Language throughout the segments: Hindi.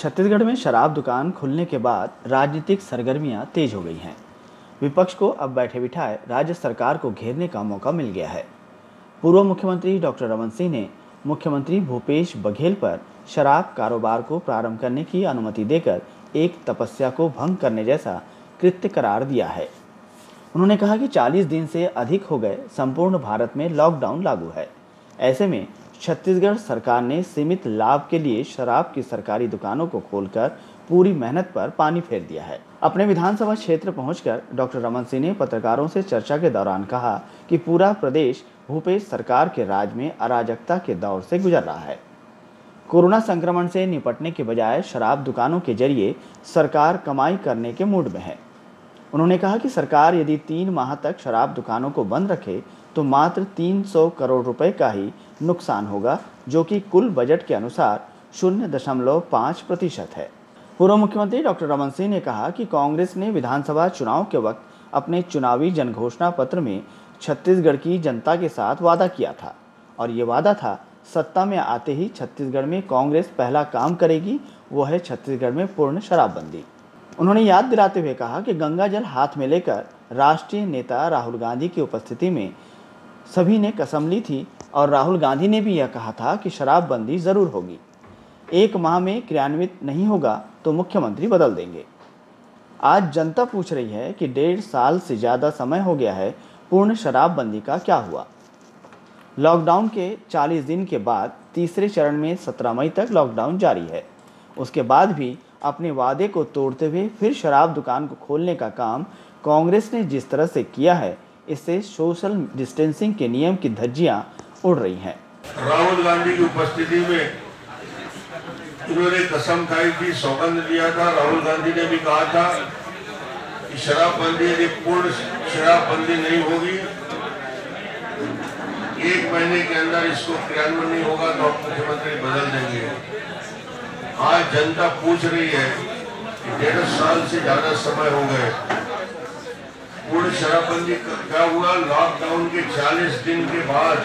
छत्तीसगढ़ में शराब दुकान खुलने के बाद राजनीतिक सरगर्मियाँ तेज हो गई हैं। विपक्ष को अब बैठे बिठाए राज्य सरकार को घेरने का मौका मिल गया है। पूर्व मुख्यमंत्री डॉक्टर रमन सिंह ने मुख्यमंत्री भूपेश बघेल पर शराब कारोबार को प्रारंभ करने की अनुमति देकर एक तपस्या को भंग करने जैसा कृत्य करार दिया है। उन्होंने कहा कि 40 दिन से अधिक हो गए, संपूर्ण भारत में लॉकडाउन लागू है। ऐसे में छत्तीसगढ़ सरकार ने सीमित लाभ के लिए शराब की सरकारी दुकानों को खोलकर पूरी मेहनत पर पानी फेर दिया है। अपने विधानसभा क्षेत्र पहुंचकर डॉक्टर रमन सिंह ने पत्रकारों से चर्चा के दौरान कहा कि पूरा प्रदेश भूपेश सरकार के राज में अराजकता के दौर से गुजर रहा है। कोरोना संक्रमण से निपटने के बजाय शराब दुकानों के ज़रिए सरकार कमाई करने के मूड में है। उन्होंने कहा कि सरकार यदि तीन माह तक शराब दुकानों को बंद रखे तो मात्र 300 करोड़ रुपए का ही नुकसान होगा, जो कि कुल बजट के अनुसार शून्य दशमलव पाँच प्रतिशत है। पूर्व मुख्यमंत्री डॉक्टर रमन सिंह ने कहा कि कांग्रेस ने विधानसभा चुनाव के वक्त अपने चुनावी जनघोषणा पत्र में छत्तीसगढ़ की जनता के साथ वादा किया था, और ये वादा था, सत्ता में आते ही छत्तीसगढ़ में कांग्रेस पहला काम करेगी, वो है छत्तीसगढ़ में पूर्ण शराबबंदी। उन्होंने याद दिलाते हुए कहा कि गंगा जल हाथ में लेकर राष्ट्रीय नेता राहुल गांधी की उपस्थिति में सभी ने कसम ली थी और राहुल गांधी ने भी यह कहा था कि शराबबंदी ज़रूर होगी। एक माह में क्रियान्वित नहीं होगा तो मुख्यमंत्री बदल देंगे। आज जनता पूछ रही है कि डेढ़ साल से ज़्यादा समय हो गया है, पूर्ण शराबबंदी का क्या हुआ? लॉकडाउन के 40 दिन के बाद तीसरे चरण में 17 मई तक लॉकडाउन जारी है। उसके बाद भी अपने वादे को तोड़ते हुए फिर शराब दुकान को खोलने का काम कांग्रेस ने जिस तरह से किया है, इससे सोशल डिस्टेंसिंग के नियम की धज्जियाँ उड़ रही हैं। राहुल गांधी की उपस्थिति में उन्होंने कसम खाई थी सौगंध लिया था। राहुल गांधी ने भी कहा था कि शराबबंदी यदि पूर्ण शराबबंदी नहीं होगी, एक महीने के अंदर इसको क्रियान्वयन नहीं होगा तो मुख्यमंत्री बदल देंगे। आज जनता पूछ रही है कि डेढ़ साल से ज़्यादा समय हो गए। पूर्ण शराबबंदी क्या हुआ? लॉकडाउन के 40 दिन के बाद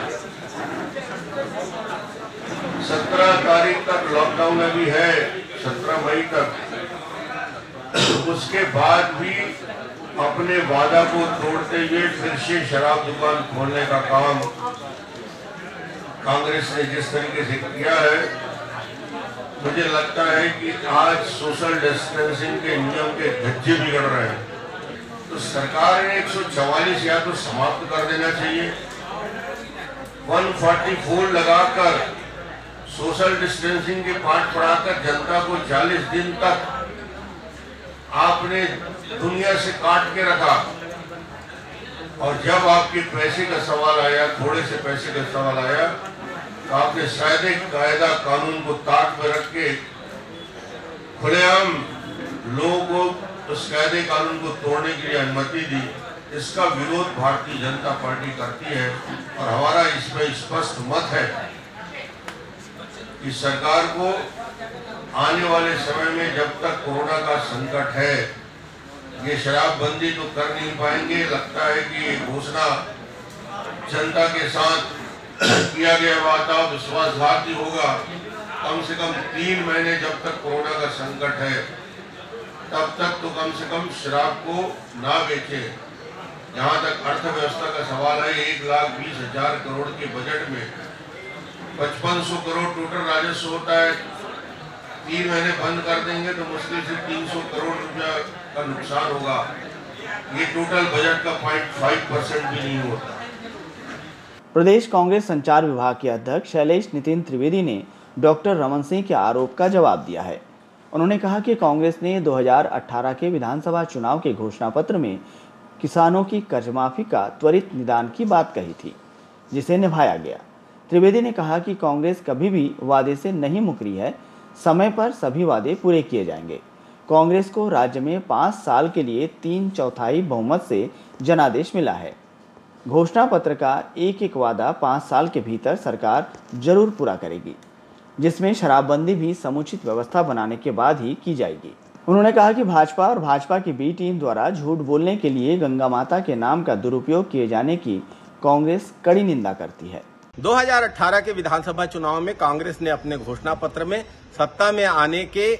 17 तारीख तक लॉकडाउन अभी है 17 मई तक। उसके बाद भी अपने वादा को तोड़ते हुए फिर से शराब दुकान खोलने का काम कांग्रेस ने जिस तरीके से किया है मुझे लगता है कि आज सोशल डिस्टेंसिंग के नियम के धज्जे बिगड़ रहे हैं। तो सरकार ने एक या तो समाप्त कर देना चाहिए। 144 लगाकर सोशल डिस्टेंसिंग के पाठ पढ़ाकर जनता को 40 दिन तक आपने दुनिया से काट के रखा। और जब आपके पैसे का सवाल आया, थोड़े से पैसे का सवाल आया आपने शायद कायदा कानून को ताक में रख के खुलेआम लोगों को उस कायदे कानून को तोड़ने के लिए अनुमति दी। इसका विरोध भारतीय जनता पार्टी करती है और हमारा इसमें स्पष्ट मत है कि सरकार को आने वाले समय में जब तक कोरोना का संकट है, ये शराबबंदी तो कर नहीं पाएँगे। लगता है कि ये घोषणा जनता के साथ किया गया वादा विश्वासघाती होगा। कम से कम तीन महीने जब तक कोरोना का संकट है, तब तक तो कम से कम शराब को ना बेचे। जहाँ तक अर्थव्यवस्था का सवाल है, एक लाख बीस हज़ार करोड़ के बजट में पचपन सौ करोड़ टोटल राजस्व होता है। तीन महीने बंद कर देंगे तो मुश्किल से तीन सौ करोड़ रुपया का नुकसान होगा। ये टोटल बजट का पॉइंट फाइव परसेंट भी नहीं होता। प्रदेश कांग्रेस संचार विभाग के अध्यक्ष शैलेश नितिन त्रिवेदी ने डॉक्टर रमन सिंह के आरोप का जवाब दिया है। उन्होंने कहा कि कांग्रेस ने 2018 के विधानसभा चुनाव के घोषणा पत्र में किसानों की कर्ज माफ़ी का त्वरित निदान की बात कही थी, जिसे निभाया गया। त्रिवेदी ने कहा कि कांग्रेस कभी भी वादे से नहीं मुकरी है, समय पर सभी वादे पूरे किए जाएँगे। कांग्रेस को राज्य में पाँच साल के लिए तीन चौथाई बहुमत से जनादेश मिला है। घोषणा पत्र का एक एक वादा पाँच साल के भीतर सरकार ज़रूर पूरा करेगी, जिसमें शराबबंदी भी समुचित व्यवस्था बनाने के बाद ही की जाएगी। उन्होंने कहा कि भाजपा और भाजपा की बी टीम द्वारा झूठ बोलने के लिए गंगा माता के नाम का दुरुपयोग किए जाने की कांग्रेस कड़ी निंदा करती है। 2018 के विधानसभा चुनाव में कांग्रेस ने अपने घोषणा पत्र में सत्ता में आने के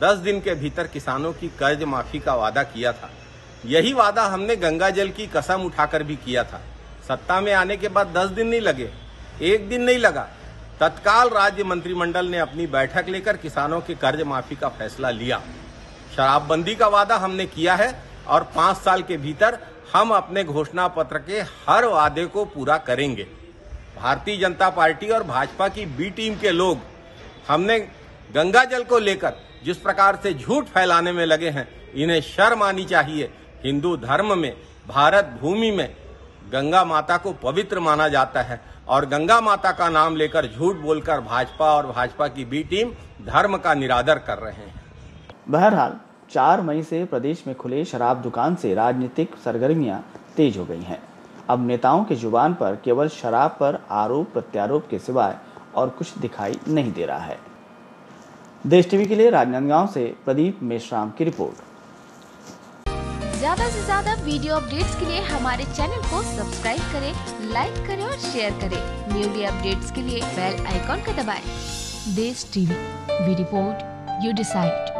10 दिन के भीतर किसानों की कर्ज माफ़ी का वादा किया था। यही वादा हमने गंगा जल की कसम उठाकर भी किया था। सत्ता में आने के बाद 10 दिन नहीं लगे, एक दिन नहीं लगा। तत्काल राज्य मंत्रिमंडल ने अपनी बैठक लेकर किसानों के कर्ज माफ़ी का फैसला लिया। शराबबंदी का वादा हमने किया है और पाँच साल के भीतर हम अपने घोषणा पत्र के हर वादे को पूरा करेंगे। भारतीय जनता पार्टी और भाजपा की बी टीम के लोग हमने गंगा जल को लेकर जिस प्रकार से झूठ फैलाने में लगे हैं, इन्हें शर्म आनी चाहिए। हिंदू धर्म में, भारत भूमि में गंगा माता को पवित्र माना जाता है और गंगा माता का नाम लेकर झूठ बोलकर भाजपा और भाजपा की बी टीम धर्म का निरादर कर रहे हैं। बहरहाल, चार मई से प्रदेश में खुले शराब दुकान से राजनीतिक सरगर्मियाँ तेज हो गई हैं। अब नेताओं के ज़ुबान पर केवल शराब पर आरोप प्रत्यारोप के सिवाय और कुछ दिखाई नहीं दे रहा है। देश टीवी के लिए राजनांदगांव से प्रदीप मेश्राम की रिपोर्ट। ज़्यादा से ज़्यादा वीडियो अपडेट्स के लिए हमारे चैनल को सब्सक्राइब करें, लाइक करें और शेयर करें न्यूली अपडेट्स के लिए बेल आइकॉन का दबाएँ। देश TV, we report, you decide